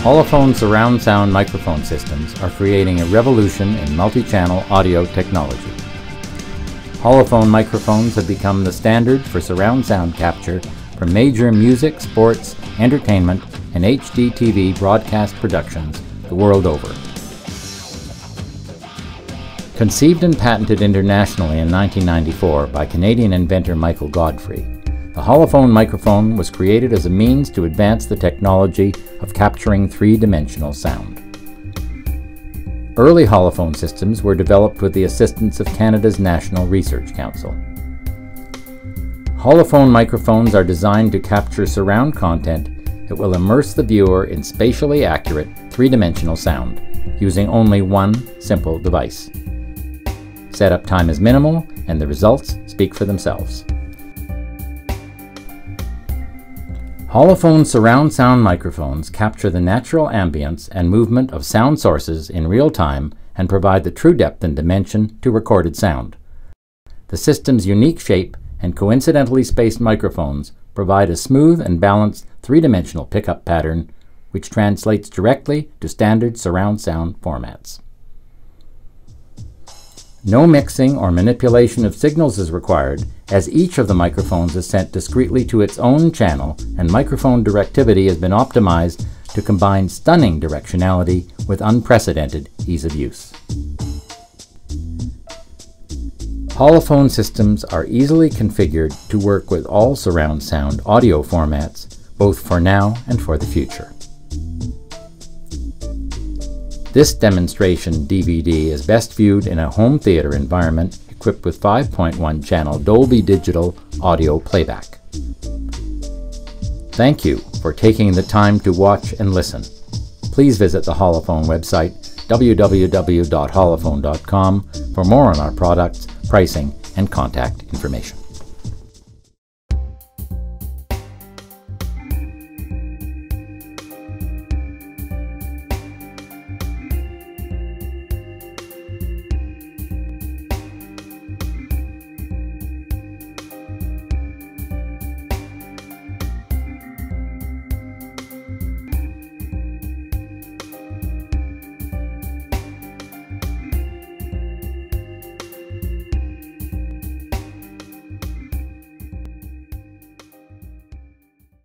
Holophone surround sound microphone systems are creating a revolution in multi-channel audio technology. Holophone microphones have become the standard for surround sound capture for major music, sports, entertainment, and HD TV broadcast productions the world over. Conceived and patented internationally in 1994 by Canadian inventor Michael Godfrey, the holophone microphone was created as a means to advance the technology of capturing three-dimensional sound. Early holophone systems were developed with the assistance of Canada's National Research Council. Holophone microphones are designed to capture surround content that will immerse the viewer in spatially accurate three-dimensional sound using only one simple device. Setup time is minimal, and the results speak for themselves. Holophone surround sound microphones capture the natural ambience and movement of sound sources in real time and provide the true depth and dimension to recorded sound. The system's unique shape and coincidentally spaced microphones provide a smooth and balanced three-dimensional pickup pattern which translates directly to standard surround sound formats. No mixing or manipulation of signals is required as each of the microphones is sent discretely to its own channel and microphone directivity has been optimized to combine stunning directionality with unprecedented ease of use. Holophone systems are easily configured to work with all surround sound audio formats, both for now and for the future. This demonstration DVD is best viewed in a home theater environment equipped with 5.1 channel Dolby Digital audio playback. Thank you for taking the time to watch and listen. Please visit the Holophone website www.holophone.com for more on our products, pricing, and contact information.